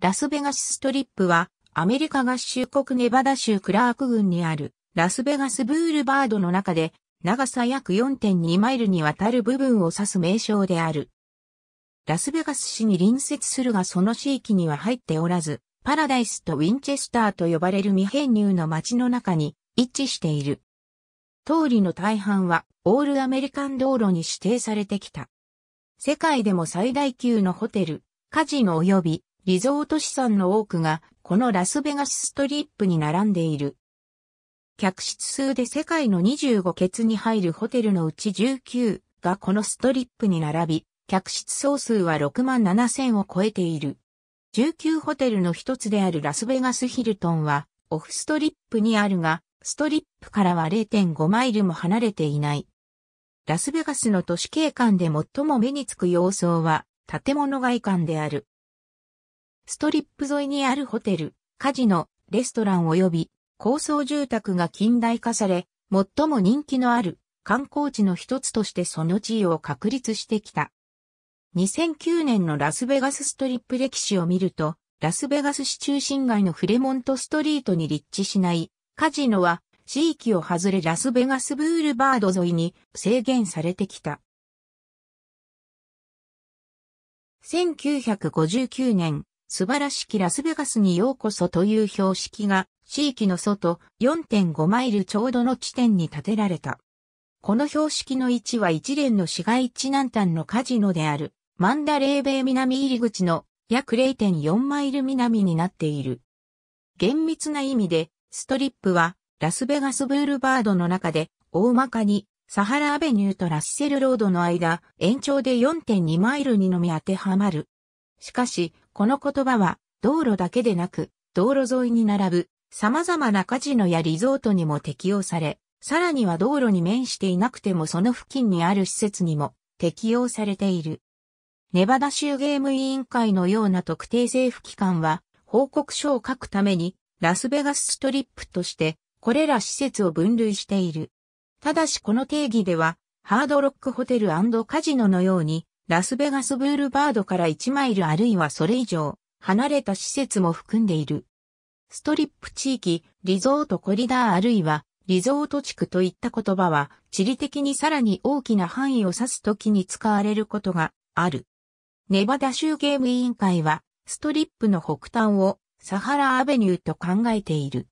ラスベガスストリップは、アメリカ合衆国ネバダ州クラーク郡にある、ラスベガスブールバードの中で、長さ約4.2マイルにわたる部分を指す名称である。ラスベガス市に隣接するがその地域には入っておらず、パラダイスとウィンチェスターと呼ばれる未編入の街の中に位置している。通りの大半はオールアメリカン道路に指定されてきた。世界でも最大級のホテル、カジノ及びリゾート資産の多くがこのラスベガスストリップに並んでいる。客室数で世界の25欠に入るホテルのうち19がこのストリップに並び、客室総数は6万7千を超えている。19ホテルの一つであるラスベガスヒルトンはオフストリップにあるが、ストリップからは0.5マイルも離れていない。ラスベガスの都市景観で最も目につく要素は建物外観である。ストリップ沿いにあるホテル、カジノ、レストラン及び高層住宅が近代化され、最も人気のある観光地の一つとしてその地位を確立してきた。2009年のラスベガスストリップ歴史を見ると、ラスベガス市中心街のフレモントストリートに立地しないカジノは地域を外れラスベガスブールバード沿いに制限されてきた。1959年、素晴らしきラスベガスにようこそという標識が地域の外4.5マイルちょうどの地点に建てられた。この標識の位置は一連の市街地南端のカジノであるマンダレーベイ南入り口の約0.4マイル南になっている。厳密な意味でストリップはラスベガスブールバードの中で大まかにサハラアベニューとラッセルロードの間延長で4.2マイルにのみ当てはまる。しかし、この言葉は道路だけでなく、道路沿いに並ぶ様々なカジノやリゾートにも適用され、さらには道路に面していなくてもその付近にある施設にも適用されている。ネバダ州ゲーム委員会のような特定政府機関は報告書を書くためにラスベガスストリップとしてこれら施設を分類している。ただしこの定義ではハードロックホテルカジノのようにラスベガスブールバードから1マイルあるいはそれ以上、離れた施設も含んでいる。ストリップ地域、リゾートコリダーあるいは、リゾート地区といった言葉は、地理的にさらに大きな範囲を指すときに使われることがある。ネバダ州ゲーム委員会は、ストリップの北端をサハラアベニューと考えている。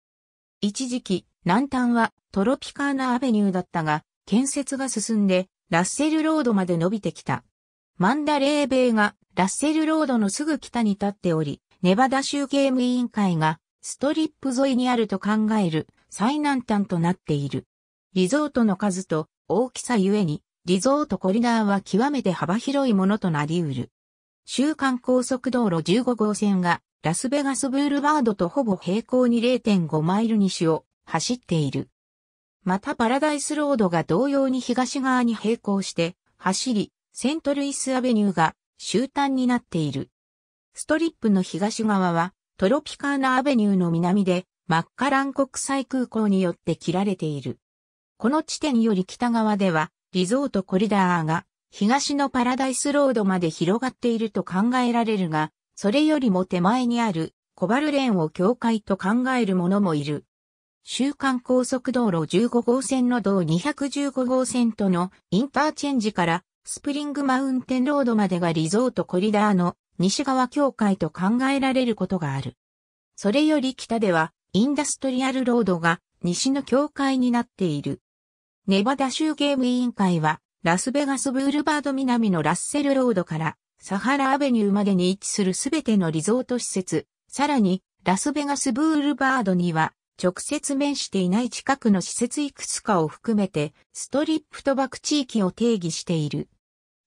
一時期、南端はトロピカーナアベニューだったが、建設が進んで、ラッセルロードまで伸びてきた。マンダレーベイがラッセルロードのすぐ北に立っており、ネバダ州ゲーム委員会がストリップ沿いにあると考える最南端となっている。リゾートの数と大きさゆえに、リゾートコリダーは極めて幅広いものとなり得る。週間高速道路15号線がラスベガスブールバードとほぼ平行に0.5マイル西を走っている。またパラダイスロードが同様に東側に並行して走り、セントルイスアベニューが終端になっている。ストリップの東側はトロピカーナアベニューの南でマッカラン国際空港によって切られている。この地点より北側ではリゾートコリダーが東のパラダイスロードまで広がっていると考えられるが、それよりも手前にあるコバルレーンを境界と考える者もいる。週間高速道路15号線の道215号線とのインターチェンジからスプリングマウンテンロードまでがリゾートコリダーの西側境界と考えられることがある。それより北ではインダストリアルロードが西の境界になっている。ネバダ州ゲーム委員会はラスベガスブールバード南のラッセルロードからサハラアベニューまでに位置するすべてのリゾート施設、さらにラスベガスブールバードには直接面していない近くの施設いくつかを含めてストリップ賭博地域を定義している。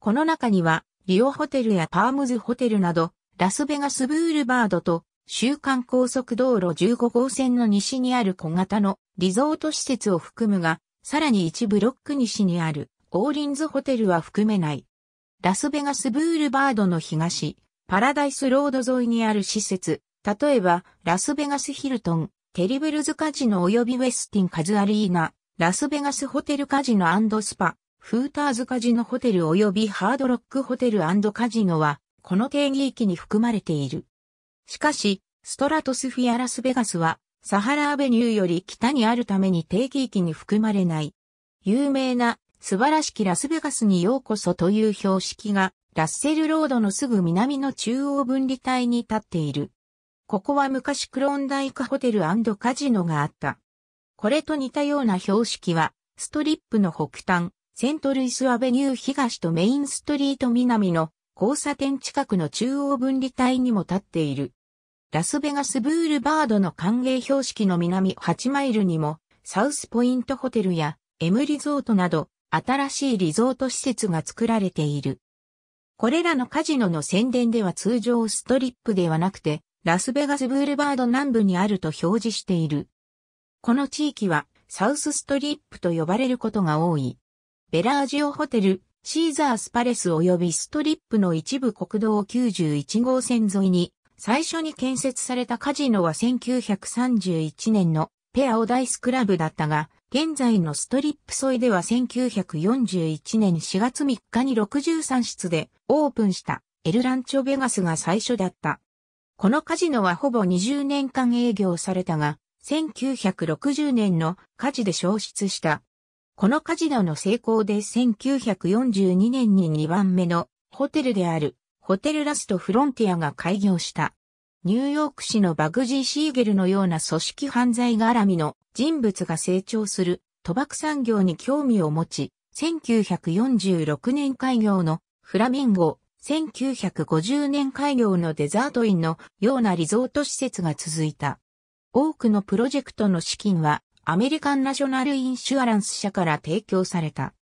この中には、リオホテルやパームズホテルなど、ラスベガスブールバードと、週間高速道路15号線の西にある小型のリゾート施設を含むが、さらに一ブロック西にあるオーリンズホテルは含めない。ラスベガスブールバードの東、パラダイスロード沿いにある施設、例えば、ラスベガスヒルトン、テリブルズカジノ及びウェスティンカズアリーナ、ラスベガスホテルカジノスパ、フーターズカジノホテル及びハードロックホテルカジノは、この定義域に含まれている。しかし、ストラトスフィアラスベガスは、サハラアベニューより北にあるために定期域に含まれない。有名な素晴らしきラスベガスにようこそという標識がラッセルロードのすぐ南の中央分離帯に立っている。ここは昔クローンダイクホテルカジノがあった。これと似たような標識は、ストリップの北端、セントルイスアベニュー東とメインストリート南の交差点近くの中央分離帯にも立っている。ラスベガスブールバードの歓迎標識の南8マイルにも、サウスポイントホテルや M リゾートなど、新しいリゾート施設が作られている。これらのカジノの宣伝では通常ストリップではなくて、ラスベガスブールバード南部にあると表示している。この地域はサウスストリップと呼ばれることが多い。ベラージオホテル、シーザースパレス及びストリップの一部国道91号線沿いに最初に建設されたカジノは1931年のペアオダイスクラブだったが、現在のストリップ沿いでは1941年4月3日に63室でオープンしたエルランチョベガスが最初だった。このカジノはほぼ20年間営業されたが、1960年の火事で消失した。このカジノの成功で1942年に2番目のホテルであるホテルラストフロンティアが開業した。ニューヨーク市のバグジー・シーゲルのような組織犯罪絡みの人物が成長する賭博産業に興味を持ち、1946年開業のフラミンゴ、1950年開業のデザートインのようなリゾート施設が続いた。多くのプロジェクトの資金はアメリカンナショナルインシュアランス社から提供された。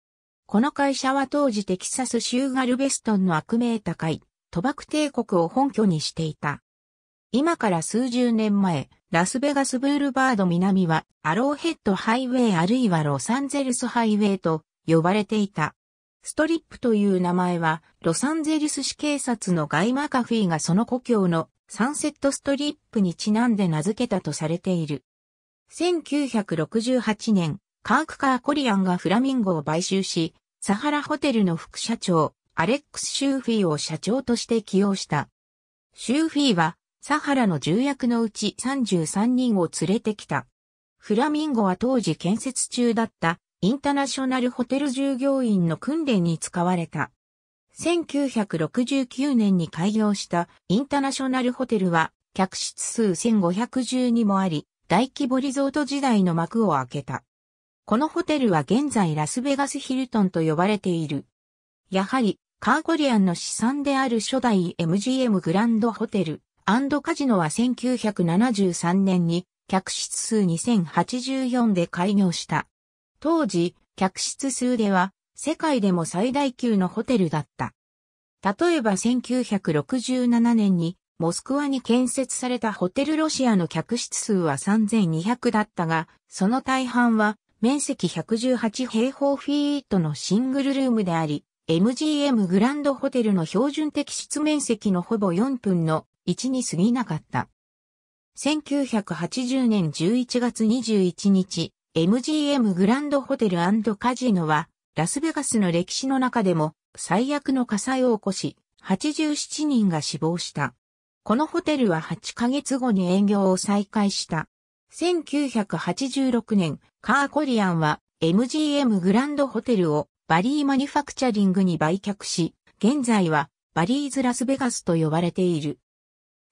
この会社は当時テキサス州ガルベストンの悪名高い賭博帝国を本拠にしていた。今から数十年前、ラスベガスブールバード南はアローヘッドハイウェイあるいはロサンゼルスハイウェイと呼ばれていた。ストリップという名前はロサンゼルス市警察のガイ・マカフィーがその故郷のサンセットストリップにちなんで名付けたとされている。1968年、カークカーコリアンがフラミンゴを買収し、サハラホテルの副社長、アレックス・シューフィーを社長として起用した。シューフィーはサハラの重役のうち33人を連れてきた。フラミンゴは当時建設中だったインターナショナルホテル従業員の訓練に使われた。1969年に開業したインターナショナルホテルは客室数1512もあり、大規模リゾート時代の幕を開けた。このホテルは現在ラスベガスヒルトンと呼ばれている。やはり、カーゴリアンの資産である初代 MGM グランドホテル、カジノは1973年に客室数2084で開業した。当時、客室数では世界でも最大級のホテルだった。例えば1967年にモスクワに建設されたホテルロシアの客室数は3200だったが、その大半は面積118平方フィートのシングルルームであり、MGM グランドホテルの標準的室面積のほぼ4分の1に過ぎなかった。1980年11月21日、MGM グランドホテルカジノは、ラスベガスの歴史の中でも最悪の火災を起こし、87人が死亡した。このホテルは8ヶ月後に営業を再開した。1986年、カーコリアンは MGM グランドホテルをバリーマニファクチャリングに売却し、現在はバリーズラスベガスと呼ばれている。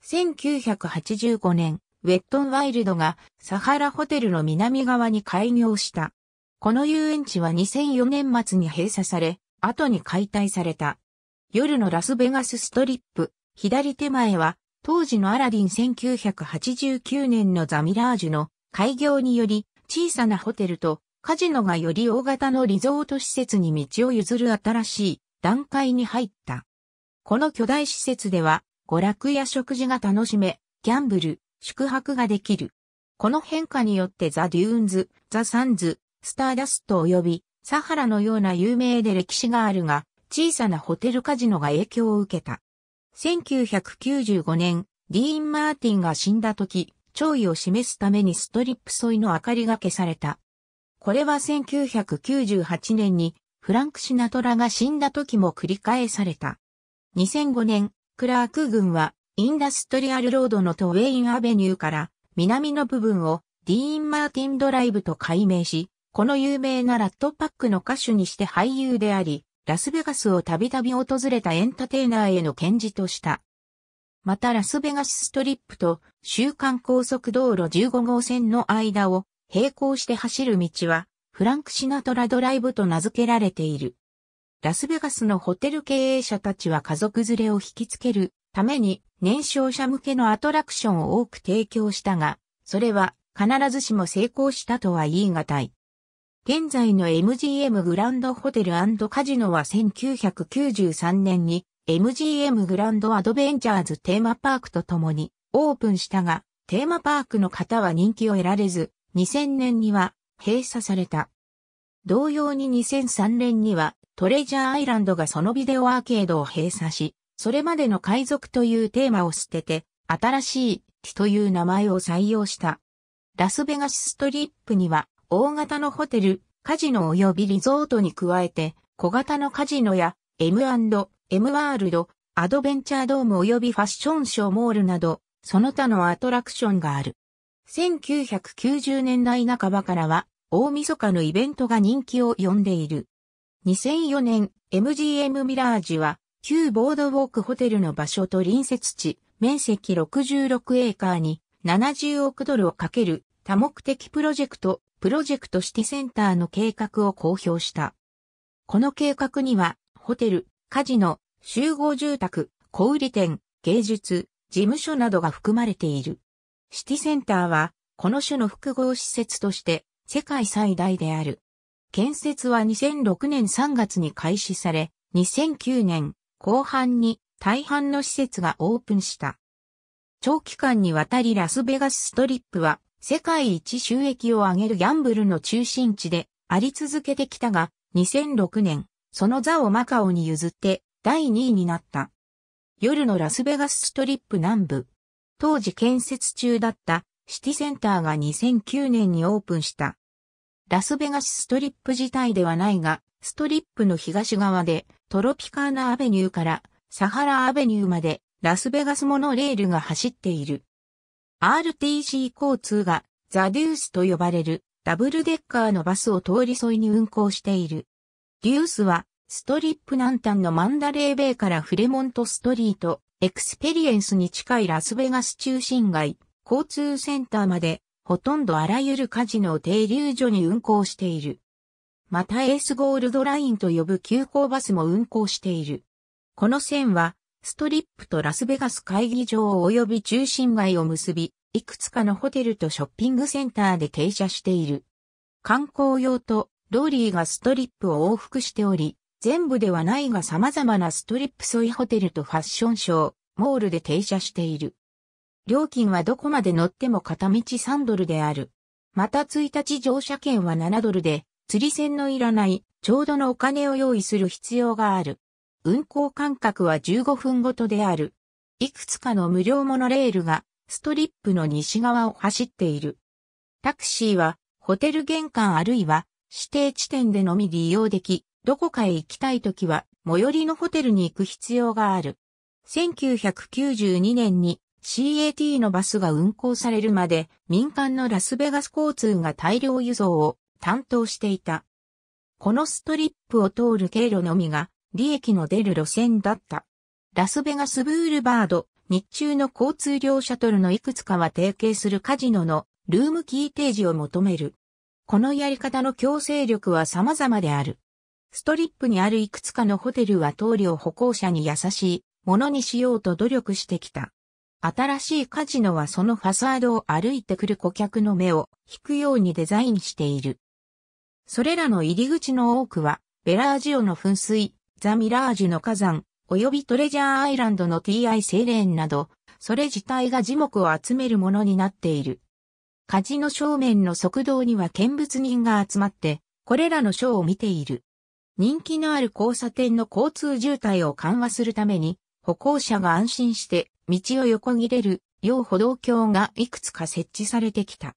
1985年、ウェットンワイルドがサハラホテルの南側に開業した。この遊園地は2004年末に閉鎖され、後に解体された。夜のラスベガスストリップ、左手前は当時のアラディン1989年のザミラージュの開業により小さなホテルとカジノがより大型のリゾート施設に道を譲る新しい段階に入った。この巨大施設では娯楽や食事が楽しめ、ギャンブル、宿泊ができる。この変化によってザ・デューンズ、ザ・サンズ、スターダスト及びサハラのような有名で歴史があるが、小さなホテルカジノが影響を受けた。1995年、ディーン・マーティンが死んだ時、弔意を示すためにストリップ沿いの明かりが消された。これは1998年にフランク・シナトラが死んだ時も繰り返された。2005年、クラーク軍はインダストリアルロードのトウェインアベニューから南の部分をディーン・マーティンドライブと改名し、この有名なラットパックの歌手にして俳優であり、ラスベガスをたびたび訪れたエンターテイナーへの検事とした。またラスベガスストリップと週間高速道路15号線の間を並行して走る道はフランクシナトラドライブと名付けられている。ラスベガスのホテル経営者たちは家族連れを引きつけるために年少者向けのアトラクションを多く提供したが、それは必ずしも成功したとは言い難い。現在の MGM グランドホテルカジノは1993年に MGM グランドアドベンチャーズテーマパークと共にオープンしたが、テーマパークの方は人気を得られず、2000年には閉鎖された。同様に2003年にはトレジャーアイランドがそのビデオアーケードを閉鎖し、それまでの海賊というテーマを捨てて、新しいという名前を採用した。ラスベガスストリップには、大型のホテル、カジノ及びリゾートに加えて、小型のカジノや M&M ワールド、アドベンチャードーム及びファッションショーモールなど、その他のアトラクションがある。1990年代半ばからは、大晦日のイベントが人気を呼んでいる。2004年、MGM ミラージュは、旧ボードウォークホテルの場所と隣接地、面積66エーカーに70億ドルをかける多目的プロジェクト、プロジェクトシティセンターの計画を公表した。この計画には、ホテル、カジノ、集合住宅、小売店、芸術、事務所などが含まれている。シティセンターは、この種の複合施設として世界最大である。建設は2006年3月に開始され、2009年後半に大半の施設がオープンした。長期間にわたりラスベガスストリップは世界一収益を上げるギャンブルの中心地であり続けてきたが、2006年、その座をマカオに譲って第2位になった。夜のラスベガスストリップ南部。当時建設中だったシティセンターが2009年にオープンした。ラスベガスストリップ自体ではないが、ストリップの東側でトロピカーナアベニューからサハラアベニューまでラスベガスモノレールが走っている。RTC 交通がザ・デュースと呼ばれるダブルデッカーのバスを通り沿いに運行している。デュースはストリップ南端のマンダレーベイからフレモントストリート、エクスペリエンスに近いラスベガス中心街、交通センターまでほとんどあらゆるカジノを停留所に運行している。またエースゴールドラインと呼ぶ急行バスも運行している。この線は、ストリップとラスベガス会議場及び中心街を結び、いくつかのホテルとショッピングセンターで停車している。観光用とローリーがストリップを往復しており、全部ではないが様々なストリップソイホテルとファッションショー、モールで停車している。料金はどこまで乗っても片道3ドルである。また1日乗車券は7ドルで、釣り線のいらないちょうどのお金を用意する必要がある。運行間隔は15分ごとである。いくつかの無料モノレールがストリップの西側を走っている。タクシーはホテル玄関あるいは指定地点でのみ利用でき、どこかへ行きたいときは最寄りのホテルに行く必要がある。1992年に CAT のバスが運行されるまで民間のラスベガス交通が大量輸送を担当していた。このストリップを通る経路のみが利益の出る路線だった。ラスベガスブールバード、日中の交通量シャトルのいくつかは提携するカジノのルームキー提示を求める。このやり方の強制力は様々である。ストリップにあるいくつかのホテルは棟梁歩行者に優しいものにしようと努力してきた。新しいカジノはそのファサードを歩いてくる顧客の目を引くようにデザインしている。それらの入り口の多くは、ベラージオの噴水、ザ・ミラージュの火山、及びトレジャーアイランドの TI セレーンなど、それ自体が樹木を集めるものになっている。カジノ正面の側道には見物人が集まって、これらのショーを見ている。人気のある交差点の交通渋滞を緩和するために、歩行者が安心して道を横切れる両歩道橋がいくつか設置されてきた。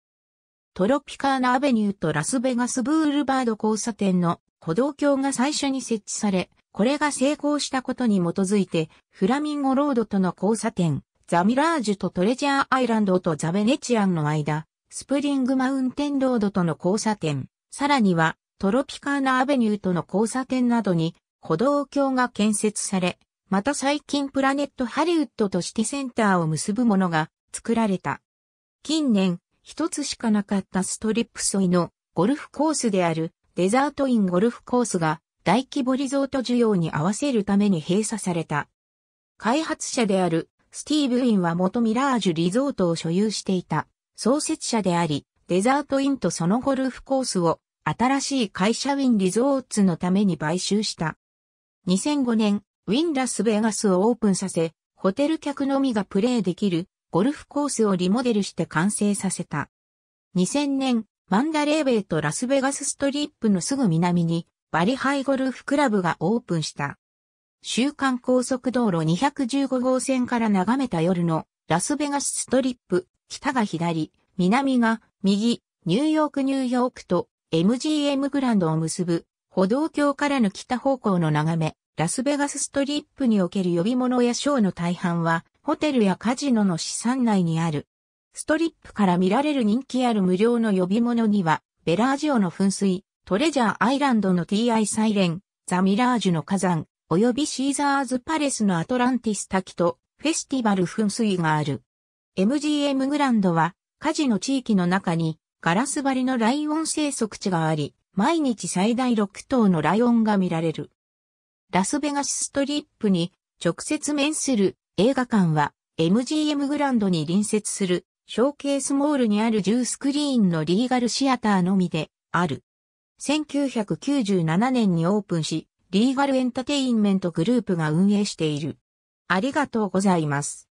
トロピカーナアベニューとラスベガスブールバード交差点の歩道橋が最初に設置され、これが成功したことに基づいて、フラミンゴロードとの交差点、ザ・ミラージュとトレジャーアイランドとザ・ベネチアンの間、スプリングマウンテンロードとの交差点、さらにはトロピカーナアベニューとの交差点などに歩道橋が建設され、また最近プラネットハリウッドとシティセンターを結ぶものが作られた。近年、一つしかなかったストリップ沿いのゴルフコースであるデザートインゴルフコースが大規模リゾート需要に合わせるために閉鎖された。開発者であるスティーブ・ウィンは元ミラージュリゾートを所有していた創設者であり、デザートインとそのゴルフコースを新しい会社ウィンリゾーツのために買収した。2005年、ウィンラスベガスをオープンさせ、ホテル客のみがプレーできるゴルフコースをリモデルして完成させた。2000年、マンダレーベイとラスベガスストリップのすぐ南にバリハイゴルフクラブがオープンした。週間高速道路215号線から眺めた夜のラスベガスストリップ、北が左、南が右、ニューヨークニューヨークと MGM グランドを結ぶ歩道橋からの北方向の眺め、ラスベガスストリップにおける呼び物やショーの大半は、ホテルやカジノの資産内にある。ストリップから見られる人気ある無料の呼び物には、ベラージオの噴水、トレジャーアイランドの TI サイレン、ザ・ミラージュの火山、及びシーザーズ・パレスのアトランティス滝と、フェスティバル噴水がある。MGM グランドは、カジノ地域の中に、ガラス張りのライオン生息地があり、毎日最大6頭のライオンが見られる。ラスベガスストリップに直接面する映画館は MGM グランドに隣接するショーケースモールにある10スクリーンのリーガルシアターのみである。1997年にオープンし、リーガルエンタテインメントグループが運営している。ありがとうございます。